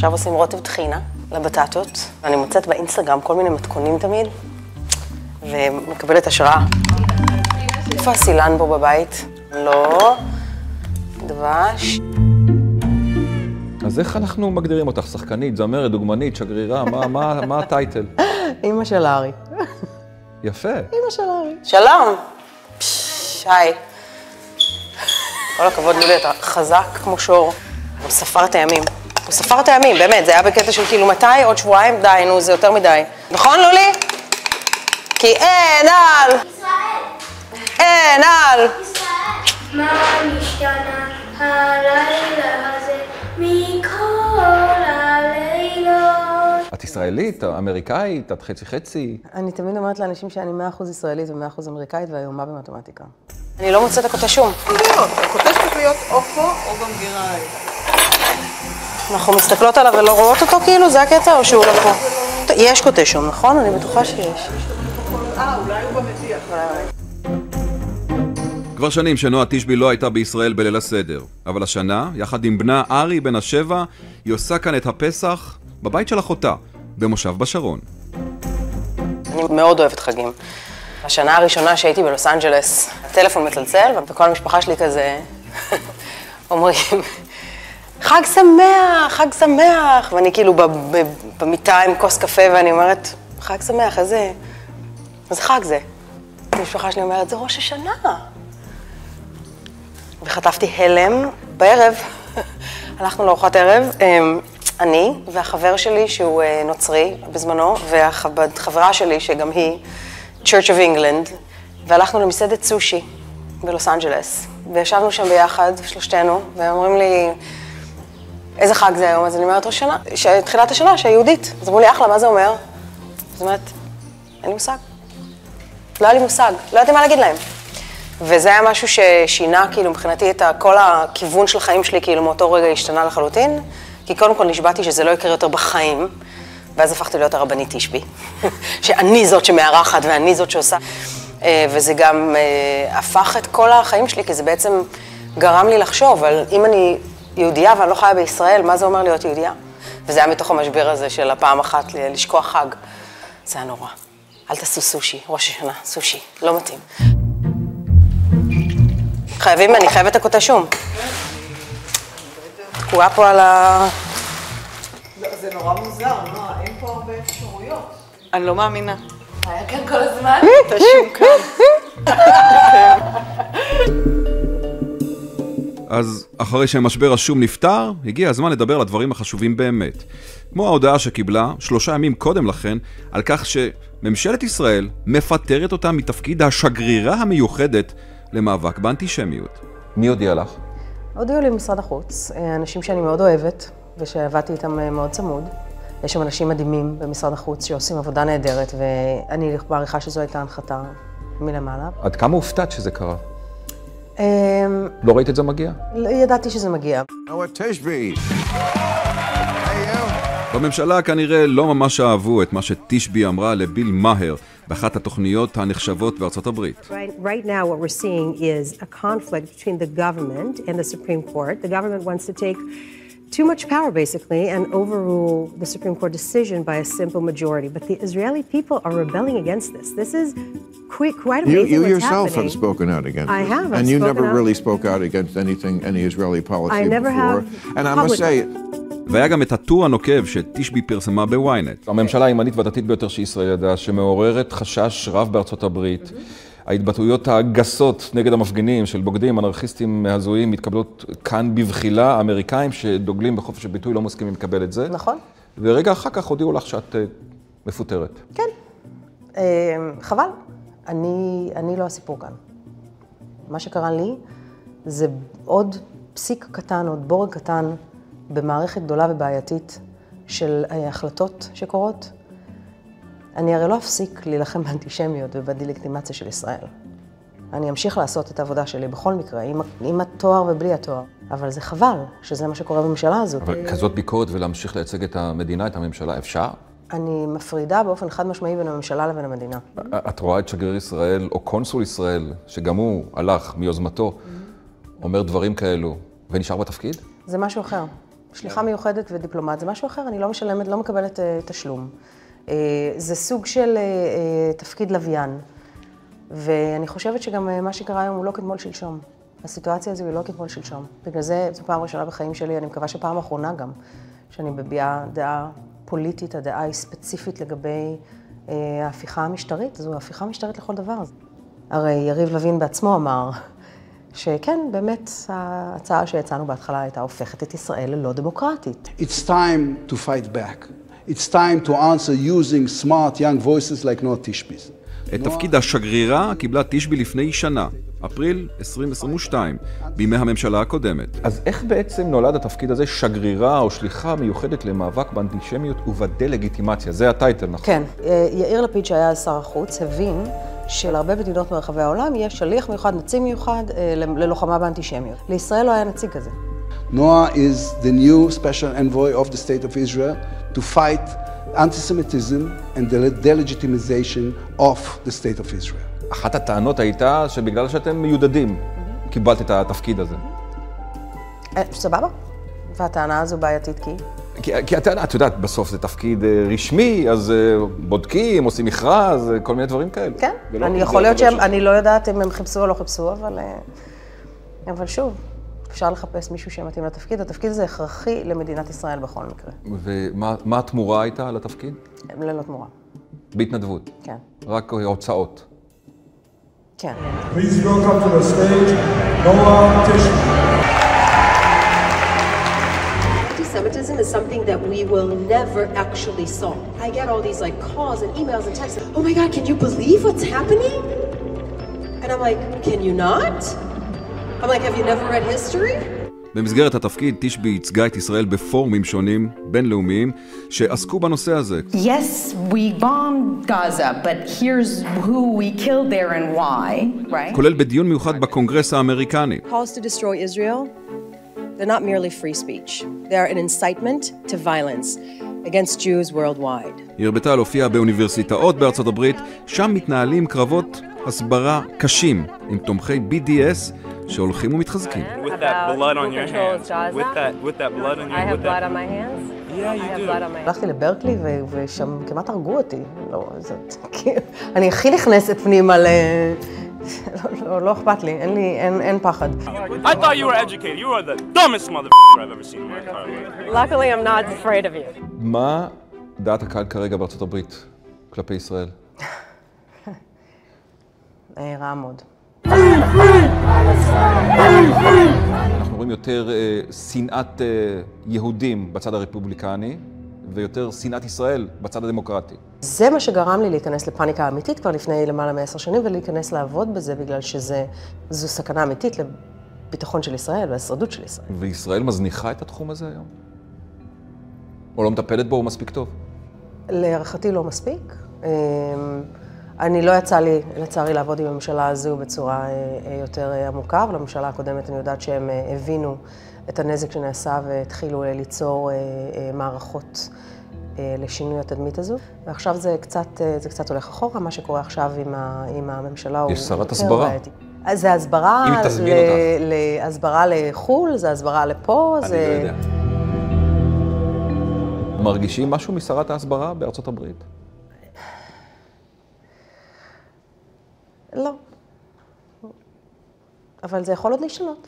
עכשיו עושים רוטב טחינה לבטטות, ואני מוצאת באינסטגרם כל מיני מתכונים תמיד, ומקבלת השראה. איפה הסילן פה בבית? לא. דבש. אז איך אנחנו מגדירים אותך? שחקנית, זמרת, דוגמנית, שגרירה? מה, מה, מה הטייטל? אימא של ארי. יפה. אימא של ארי. שלום. היי. כל הכבוד, לולי, אתה חזק כמו שור. הוא ספר את הימים. הוא ספר את הימים, באמת, זה היה בקטע של כאילו מתי? עוד שבועיים? די, נו, זה יותר מדי. נכון, לולי? כי אין על! אין על! מה נשתנה הלילה הזה מכל הלילות? את ישראלית, אמריקאית, את חצי-חצי? אני תמיד אומרת לאנשים שאני 100% ישראלית ו-100% אמריקאית ואיומה במתמטיקה. אני לא מוצאת הקוטה שום. הקוטש צריך להיות או פה או במגירה. אנחנו מסתכלות עליו ולא רואות אותו כאילו? זה הקטע או שהוא לא פה? יש קוטה שום, נכון? אני בטוחה שיש. אה, אולי הוא במדיח. כבר שנים שנועה תשבי לא הייתה בישראל בליל הסדר, אבל השנה, יחד עם בנה ארי בן השבע, היא עושה כאן את הפסח בבית של אחותה, במושב בשרון. אני מאוד אוהבת חגים. השנה הראשונה שהייתי בלוס אנג'לס, הטלפון מצלצל, וכל המשפחה שלי כזה אומרים, חג שמח, חג שמח, ואני כאילו במיטה עם כוס קפה, ואני אומרת, חג שמח, איזה... איזה חג זה? המשפחה שלי אומרת, זה ראש השנה. וחטפתי הלם בערב, הלכנו לארוחת ערב, אמ, אני והחבר שלי שהוא אה, נוצרי בזמנו, והחברה שלי שגם היא Church of England, והלכנו למסעדת סושי בלוס אנג'לס, וישבנו שם ביחד, שלושתנו, והם אומרים לי, איזה חג זה היום? אז אני אומרת, ראש שנה, ש- תחילת השנה, שהיהודית. אז אמרו לי, אחלה, מה זה אומר? זאת אומרת, אין לי מושג. לא היה לי מושג, לא ידעתי מה להגיד להם. וזה היה משהו ששינה, כאילו, מבחינתי, את כל הכיוון של החיים שלי, כאילו, מאותו רגע השתנה לחלוטין. כי קודם כל נשבעתי שזה לא יקרה יותר בחיים, ואז הפכתי להיות הרבנית תשבי. שאני זאת שמארחת ואני זאת שעושה. אה, וזה גם אה, הפך את כל החיים שלי, כי זה בעצם גרם לי לחשוב על אם אני יהודייה ואני לא חיה בישראל, מה זה אומר להיות יהודייה? וזה היה מתוך המשבר הזה של הפעם אחת לשכוח חג. זה היה נורא. אל תעשו סושי, ראש השנה, סושי, לא מתאים. חייבים, אני חייבת הקוטה שום. תקועה פה על ה... לא, זה נורא מוזר, נועה, אין פה הרבה אפשרויות. אני לא מאמינה. היה כאן כל הזמן? אתה שום כאן. אז אחרי שמשבר השום נפתר, הגיע הזמן לדבר על הדברים החשובים באמת. כמו ההודעה שקיבלה שלושה ימים קודם לכן, על כך שממשלת ישראל מפטרת אותה מתפקיד השגרירה המיוחדת למאבק באנטישמיות. מי הודיע לך? הודיעו לי ממשרד החוץ, אה, אנשים שאני מאוד אוהבת, ושעבדתי איתם אה, מאוד צמוד. יש שם אנשים מדהימים במשרד החוץ שעושים עבודה נהדרת, ואני מעריכה שזו הייתה הנחתה מלמעלה. עד כמה הופתעת שזה קרה? אמ, לא ראית את זה מגיע? ידעתי שזה מגיע. בממשלה כנראה לא ממש אהבו את מה שתשבי אמרה לביל מאהר באחת התוכניות הנחשבות בארצות הברית. Right, right now, what we're seeing is a conflict between the government and the Supreme Court. The government wants to take too much power, basically, and overrule the Supreme Court decision by a simple majority. But the Israeli people are rebelling against this. This is quite, quite You, amazing you what's yourself happening. have spoken out against I it. have, I've And you never out. really spoke out against anything, any Israeli policy I never before. have And I must say, והיה גם את הטור הנוקב שתשבי פרסמה בוויינט. הממשלה הימנית והדתית ביותר שישראל ידעה, שמעוררת חשש רב בארצות הברית. ההתבטאויות הגסות נגד המפגינים של בוגדים, אנרכיסטים הזויים, מתקבלות כאן בבחילה. האמריקאים שדוגלים בחופש הביטוי לא מסכימים לקבל את זה. נכון? ורגע אחר כך הודיעו לך שאת אה, מפוטרת. כן. אמ, חבל. אני, אני לא הסיפור כאן. מה שקרה לי זה עוד פסיק קטן, עוד בורג קטן במערכת גדולה ובעייתית של אה, החלטות שקורות. אני הרי לא אפסיק להילחם באנטישמיות ובדה-לגיטימציה של ישראל. אני אמשיך לעשות את העבודה שלי בכל מקרה, עם, עם התואר ובלי התואר. אבל זה חבל שזה מה שקורה בממשלה הזאת. אבל כזאת ביקורת ולהמשיך לייצג את המדינה, את הממשלה, אפשר? אני מפרידה באופן חד משמעי בין הממשלה לבין המדינה. את רואה את שגריר ישראל, או קונסול ישראל, שגם הוא הלך מיוזמתו, אומר דברים כאלו, ונשאר בתפקיד? זה משהו אחר. שליחה מיוחדת ודיפלומט זה משהו אחר, אני לא משלמת, לא מקבלת uh, תשלום. Uh, זה סוג של uh, תפקיד לוויין. ואני חושבת שגם מה שקרה היום הוא לא כתמול שלשום. הסיטואציה הזו היא לא כתמול שלשום. בגלל זה, זו פעם ראשונה בחיים שלי, אני מקווה שפעם אחרונה גם, שאני מביעה דעה פוליטית, הדעה היא ספציפית לגבי ההפיכה המשטרית. זו הפיכה משטרית לכל דבר. הרי יריב לוין בעצמו אמר, שכן, באמת, ההצעה שיצאנו בהתחלה הייתה הופכת את ישראל ללא דמוקרטית. It's time to fight back. It's time to answer using smart young voices like Noah Tishbis. את תפקיד השגרירה קיבלה תשבי לפני שנה, אפריל 2022, בימי הממשלה הקודמת. אז איך בעצם נולד התפקיד הזה, שגרירה או שליחה מיוחדת למאבק באנטישמיות ובדה-לגיטימציה? זה הטייטל, נכון? כן. יאיר לפיד, שהיה שר החוץ, הבין שלהרבה מדינות ברחבי העולם יש שליח מיוחד, נציג מיוחד ללוחמה באנטישמיות. לישראל לא היה נציג כזה. Noah is the new special envoy of the state of Israel to fight anti-Semitism and the delegitimization of the state of Israel. אחת הטענות הייתה שבגלל שאתם מיודדים, קיבלת את התפקיד הזה. סבבה. והטענה הזו בעייתית כי? כי, כי הטענה, את יודעת, בסוף זה תפקיד רשמי, אז בודקים, עושים מכרז, כל מיני דברים כאלה. כן, אני יכול להיות שהם, אני לא יודעת אם הם חיפשו או לא חיפשו, אבל, אבל שוב, אפשר לחפש מישהו שמתאים לתפקיד. התפקיד הזה הכרחי למדינת ישראל בכל מקרה. ומה התמורה הייתה על התפקיד? ללא תמורה. בהתנדבות? כן. רק הוצאות? כן. Please welcome to the stage, Noah Tishman. Anti-Semitism is something that we will never actually solve. I get all these like calls and emails and texts. Oh my God, can you believe what's happening? And I'm like, can you not? I'm like, have you never read history? במסגרת התפקיד, תשבי ייצגה את ישראל בפורומים שונים, בינלאומיים, שעסקו בנושא הזה. Yes, we bombed Gaza, but here's who we killed there and why, right? כולל בדיון מיוחד בקונגרס האמריקני. Calls to destroy Israel, they're not merely free speech. They are an incitement to violence against Jews worldwide. היא הרבתה להופיע באוניברסיטאות בארצות הברית, שם מתנהלים קרבות הסברה קשים עם תומכי BDS שהולכים ומתחזקים. הלכתי לברקלי ושם כמעט הרגו אותי. לא, זה... אני הכי נכנסת פנימה ל... לא, לא אכפת לי, אין לי, אין, אין פחד. I thought you were educated. You are the dumbest motherfucker I've ever seen in my entire life. Luckily, I'm not afraid of you. מה דעת הקהל כרגע בארצות הברית כלפי ישראל? רע מאוד. אנחנו רואים יותר uh, שנאת uh, יהודים בצד הרפובליקני, ויותר שנאת ישראל בצד הדמוקרטי. זה מה שגרם לי להיכנס לפאניקה אמיתית כבר לפני למעלה מעשר שנים, ולהיכנס לעבוד בזה, בגלל שזו סכנה אמיתית לביטחון של ישראל והשרדות של ישראל. וישראל מזניחה את התחום הזה היום? או לא מטפלת בו מספיק טוב? להערכתי לא מספיק. אני לא יצא לי, לצערי, לעבוד עם הממשלה הזו בצורה יותר עמוקה, אבל הממשלה הקודמת, אני יודעת שהם הבינו את הנזק שנעשה והתחילו ליצור מערכות לשינוי התדמית הזו. ועכשיו זה קצת, זה קצת הולך אחורה, מה שקורה עכשיו עם, ה, עם הממשלה יש שרת הסברה. אז זה הסברה, ל, אותך. להסברה לחו"ל, זה הסברה לפה, אני זה... לא יודע. מרגישים משהו משרת ההסברה בארצות הברית? לא. אבל זה יכול עוד להשתנות.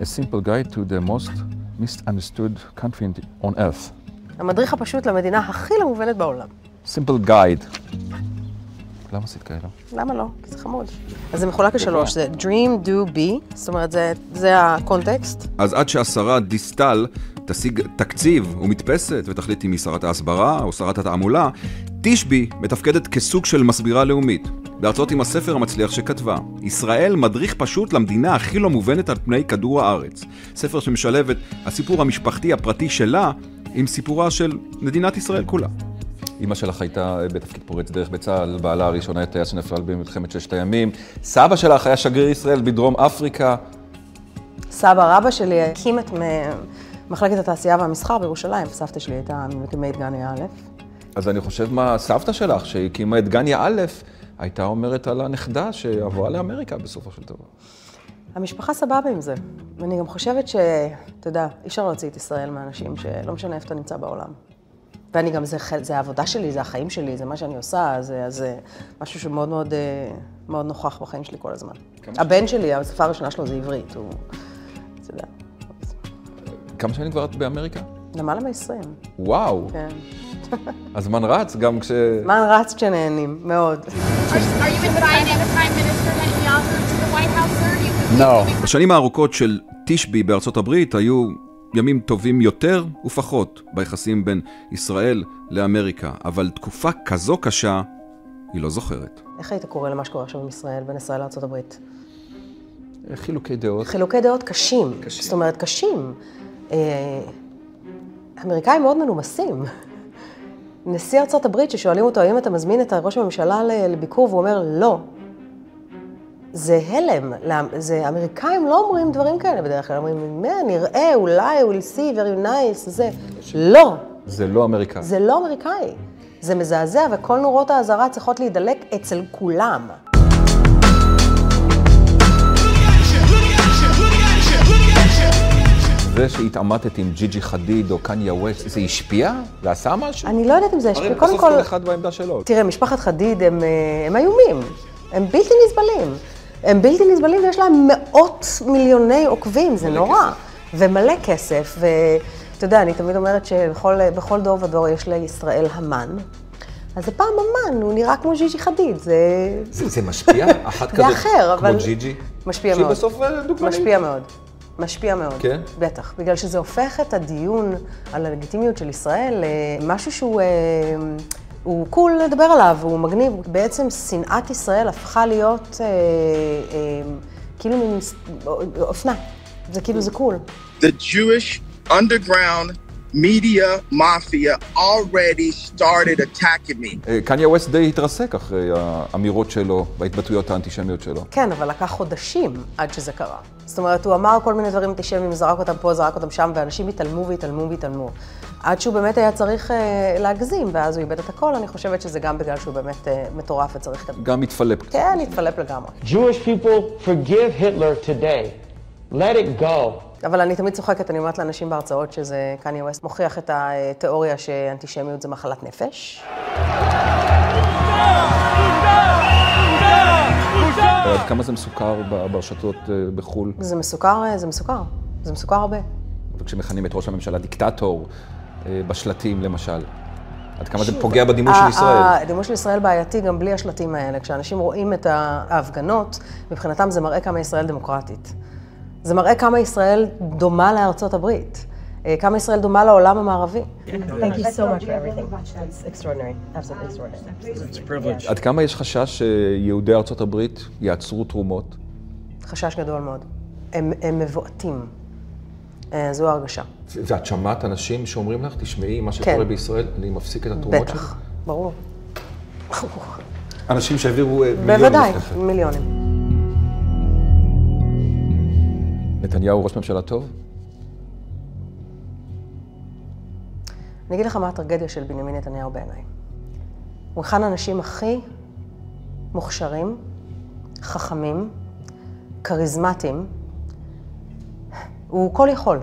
A simple guide to the most misunderstood country on earth. המדריך הפשוט למדינה הכי לא מובנת בעולם. simple guide. למה עשית כאלה? למה לא? כי זה חמוד. אז זה מחולק לשלוש, זה Dream, Do, Be, זאת אומרת, זה, זה הקונטקסט. אז עד שהשרה דיסטל תשיג תקציב ומדפסת ותחליט אם היא שרת ההסברה או שרת התעמולה, תשבי מתפקדת כסוג של מסבירה לאומית. בהרצאות עם הספר המצליח שכתבה, ישראל מדריך פשוט למדינה הכי לא מובנת על פני כדור הארץ. ספר שמשלב את הסיפור המשפחתי הפרטי שלה עם סיפורה של מדינת ישראל כולה. אימא שלך הייתה בתפקיד פורץ דרך בצה"ל, בעלה הראשון היה טייס שנפל במלחמת ששת הימים. סבא שלך היה שגריר ישראל בדרום אפריקה. סבא רבא שלי הקים את מחלקת התעשייה והמסחר בירושלים, סבתא שלי הייתה ממקימי דגניה א'. אז אני חושב מה סבתא שלך, שהקימה את דגניה א', הייתה אומרת על הנכדה שעברה לאמריקה בסופו של דבר. המשפחה סבבה עם זה. ואני גם חושבת ש... אתה יודע, אי אפשר להוציא את ישראל מהאנשים שלא משנה איפה אתה נמצא בעולם. ואני גם, זה, זה העבודה שלי, זה החיים שלי, זה מה שאני עושה, זה, זה משהו שמאוד מאוד, אה, מאוד נוכח בחיים שלי כל הזמן. הבן שלי, השפה הראשונה שלו זה עברית, הוא, אתה יודע, כמה שנים כבר את באמריקה? למעלה מ-20, וואו, כן. הזמן רץ גם כש... זמן רץ כשנהנים, מאוד. השנים הארוכות של תשבי בארצות הברית היו ימים טובים יותר ופחות ביחסים בין ישראל לאמריקה, אבל תקופה כזו קשה, היא לא זוכרת. איך היית קורא למה שקורה עכשיו עם ישראל, בין ישראל לארה"ב? חילוקי דעות. חילוקי דעות קשים. קשים. זאת אומרת, קשים. אה, אמריקאים מאוד מנומסים. נשיא ארצות הברית, ששואלים אותו, האם אתה מזמין את ראש הממשלה לביקור, והוא אומר, לא. זה הלם. זה, אמריקאים לא אומרים דברים כאלה בדרך כלל, אומרים, מה, נראה, אולי, we'll see, very nice, זה. לא. זה לא אמריקאי. זה לא אמריקאי. זה מזעזע, וכל נורות האזהרה צריכות להידלק אצל כולם. זה שהתעמתת עם ג'י ג'י חדיד או קניה ווסט, זה השפיע? זה עשה משהו? אני לא יודעת אם זה הרי ישפיע. קודם בסוף כל, כל אחד בעמדה שלו. תראה, משפחת חדיד הם, אה, הם איומים, הם בלתי נסבלים. הם בלתי נסבלים ויש להם מאות מיליוני עוקבים, זה נורא. ומלא כסף, ואתה יודע, אני תמיד אומרת שבכל בכל דור ודור יש לישראל המן. אז הפעם המן, הוא נראה כמו ז'יז'י חדיד, זה... זה זה משפיע? אחת זה אחר, אבל... כמו ג'י ג'י? משפיע שהיא מאוד. בסוף אה, דוגמנית. משפיע מאוד. משפיע מאוד. כן? בטח. בגלל שזה הופך את הדיון על הלגיטימיות של ישראל למשהו שהוא... אה, הוא קול לדבר עליו, הוא מגניב. בעצם שנאת ישראל הפכה להיות אה, אה, כאילו מין אופנה. זה כאילו, זה קול. the Jewish underground media mafia already started attacking me. אה, קניה ווסט די התרסק אחרי האמירות שלו וההתבטאויות האנטישמיות שלו. כן, אבל לקח חודשים עד שזה קרה. זאת אומרת, הוא אמר כל מיני דברים אנטישמיים, זרק אותם פה, זרק אותם שם, ואנשים התעלמו והתעלמו והתעלמו. עד שהוא באמת היה צריך אה, להגזים, ואז הוא איבד את הכל. אני חושבת שזה גם בגלל שהוא באמת אה, מטורף וצריך... את- גם התפלפ. כן, התפלפ לגמרי. Jewish people forgive Hitler today. Let it go. אבל אני תמיד צוחקת, אני אומרת לאנשים בהרצאות שזה קניה ווסט מוכיח את התיאוריה שאנטישמיות זה מחלת נפש. עד כמה זה מסוכר ברשתות אה, בחו"ל? זה מסוכר, אה, זה מסוכר. זה מסוכר הרבה. וכשמכנים את ראש הממשלה דיקטטור אה, בשלטים, למשל. עד כמה זה פוגע בדימוי של ישראל? הדימוי של ישראל בעייתי גם בלי השלטים האלה. כשאנשים רואים את ההפגנות, מבחינתם זה מראה כמה ישראל דמוקרטית. זה מראה כמה ישראל דומה לארצות הברית. אה, כמה ישראל דומה לעולם המערבי. Thank you so much for everything. It's extraordinary, absolutely extraordinary. עד כמה יש חשש שיהודי ארצות הברית יעצרו תרומות? חשש גדול מאוד. הם, הם מבועתים. אה, זו ההרגשה. ואת שמעת אנשים שאומרים לך, תשמעי, מה כן. שקורה בישראל, אני מפסיק את התרומות שלי? בטח, ברור. אנשים שהעבירו אה, מיליונים בוודאי, כן. מיליונים. נתניהו ראש ממשלה טוב? אני אגיד לך מה הטרגדיה של בנימין נתניהו בעיניי. הוא אחד האנשים הכי מוכשרים, חכמים, כריזמטיים. הוא כל יכול,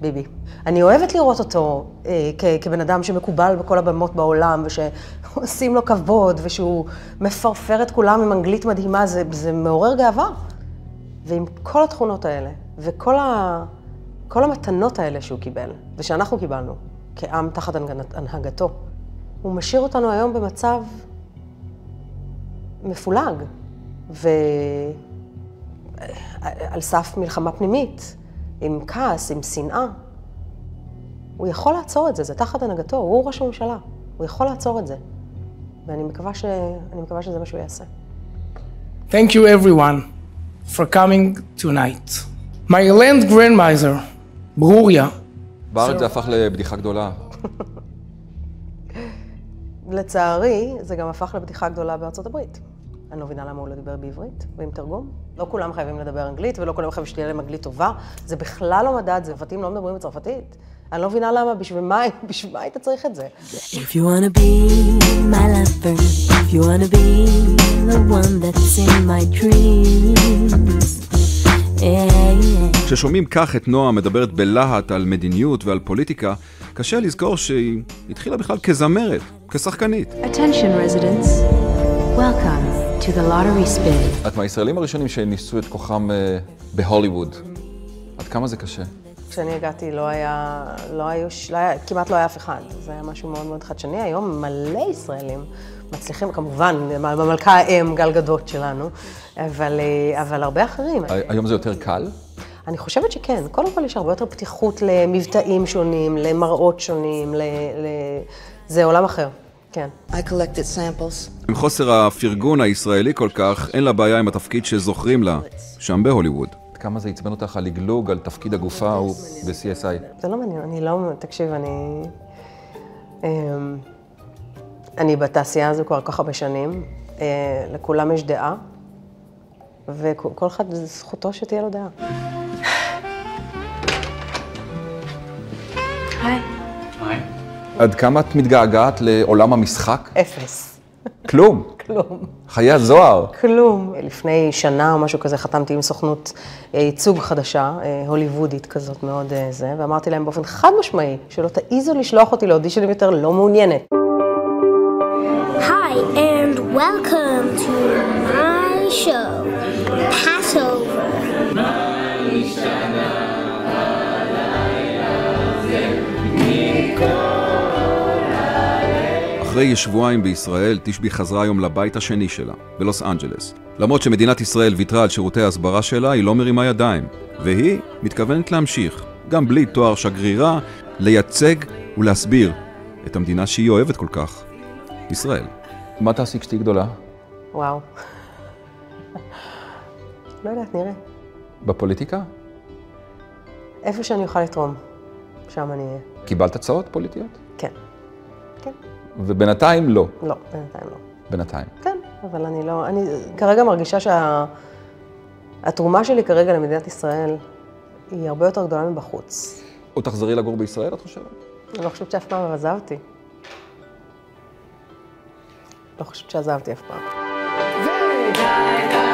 ביבי. אני אוהבת לראות אותו אה, כ- כבן אדם שמקובל בכל הבמות בעולם, ושעושים לו כבוד, ושהוא מפרפר את כולם עם אנגלית מדהימה, זה, זה מעורר גאווה. ועם כל התכונות האלה, וכל ה... כל המתנות האלה שהוא קיבל, ושאנחנו קיבלנו, כעם תחת הנהגתו, הוא משאיר אותנו היום במצב מפולג, ועל סף מלחמה פנימית, עם כעס, עם שנאה. הוא יכול לעצור את זה, זה תחת הנהגתו, הוא ראש הממשלה, הוא יכול לעצור את זה. ואני מקווה, ש... מקווה שזה מה שהוא יעשה. Thank you everyone for coming tonight. My land grandmother, ברוריה, בארץ זה הפך לבדיחה גדולה. לצערי, זה גם הפך לבדיחה גדולה בארצות הברית. אני לא מבינה למה הוא לא דיבר בעברית ועם תרגום. לא כולם חייבים לדבר אנגלית, ולא כולם חייבים שתהיה להם אנגלית טובה. זה בכלל לא מדע, צרפתים לא מדברים בצרפתית. אני לא מבינה למה, בשביל מה, בשביל מה היית צריך את זה? If you wanna be my lover, if you wanna be the one that's in my dreams. כששומעים כך את נועה מדברת בלהט על מדיניות ועל פוליטיקה, קשה לזכור שהיא התחילה בכלל כזמרת, כשחקנית. את מהישראלים הראשונים שניסו את כוחם אה, בהוליווד. עד כמה זה קשה? כשאני הגעתי לא היה, לא היו, לא היה, כמעט לא היה אף אחד. זה היה משהו מאוד מאוד חדשני. היום מלא ישראלים מצליחים, כמובן, במלכה האם, גל גדות שלנו, אבל, אבל הרבה אחרים. היום זה יותר קל? אני חושבת שכן. קודם כל יש הרבה יותר פתיחות למבטאים שונים, למראות שונים, ל... ל... זה עולם אחר. כן. I collected samples. עם חוסר הפרגון הישראלי כל כך, אין לה בעיה עם התפקיד שזוכרים לה, שם בהוליווד. כמה זה עצבן אותך הלגלוג על תפקיד הגופה ההוא ב-CSI? זה לא מעניין, אני לא... תקשיב, אני... אמ, אני בתעשייה הזו כבר כל כך הרבה שנים, אה, לכולם יש דעה, וכל אחד, זכותו שתהיה לו דעה. היי. עד כמה את מתגעגעת לעולם המשחק? אפס. כלום. כלום. חיי הזוהר. כלום. לפני שנה או משהו כזה חתמתי עם סוכנות אה, ייצוג חדשה, אה, הוליוודית כזאת מאוד אה, זה, ואמרתי להם באופן חד משמעי, שלא תעיזו לשלוח אותי לאודישנים יותר, לא מעוניינת. Hi, and welcome to my show, אחרי שבועיים בישראל, תשבי חזרה היום לבית השני שלה, בלוס אנג'לס. למרות שמדינת ישראל ויתרה על שירותי ההסברה שלה, היא לא מרימה ידיים. והיא מתכוונת להמשיך, גם בלי תואר שגרירה, לייצג ולהסביר את המדינה שהיא אוהבת כל כך, ישראל. מה תעשי כשתהיי גדולה? וואו. לא יודעת, נראה. בפוליטיקה? איפה שאני אוכל לתרום, שם אני אהיה. קיבלת הצעות פוליטיות? כן. כן. ובינתיים לא. לא, בינתיים לא. בינתיים. כן, אבל אני לא, אני כרגע מרגישה שהתרומה שלי כרגע למדינת ישראל היא הרבה יותר גדולה מבחוץ. או תחזרי לגור בישראל, את חושבת? אני לא חושבת שאף פעם עזבתי. לא חושבת שעזבתי אף פעם. Die, die.